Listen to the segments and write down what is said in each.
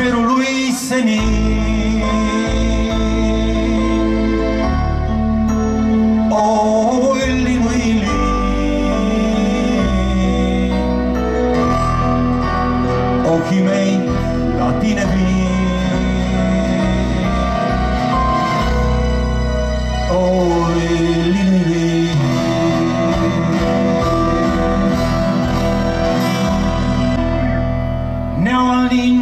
cerului senin. O, Ili, Ili, ochii mei la tine vin.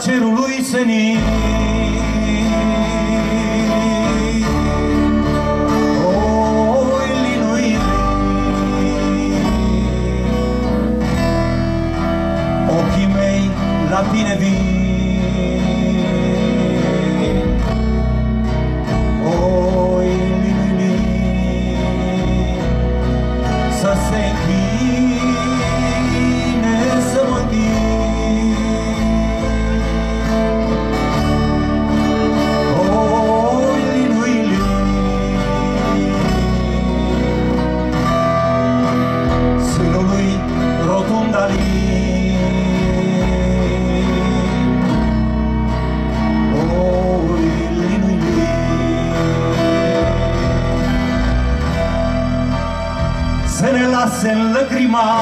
cerului senin. O, Ili, Ili, Ochii mei la tine vin. las en lagrimal.